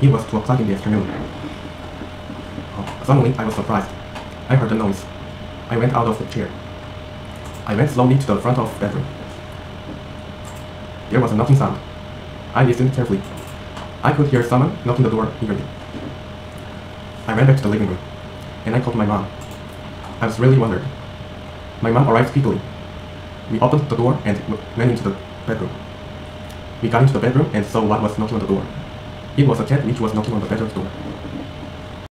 It was 2 o'clock in the afternoon. Uh, suddenly, I was surprised. I heard a noise. I went out of the chair. I went slowly to the front of the bedroom. There was a knocking sound. I listened carefully. I could hear someone knocking the door eagerly. I ran back to the living room, and I called my mom. I was really wondered. My mom arrived quickly. We opened the door and went into the bedroom. We got into the bedroom and saw what was knocking on the door. It was a cat which was knocking on the bedroom door.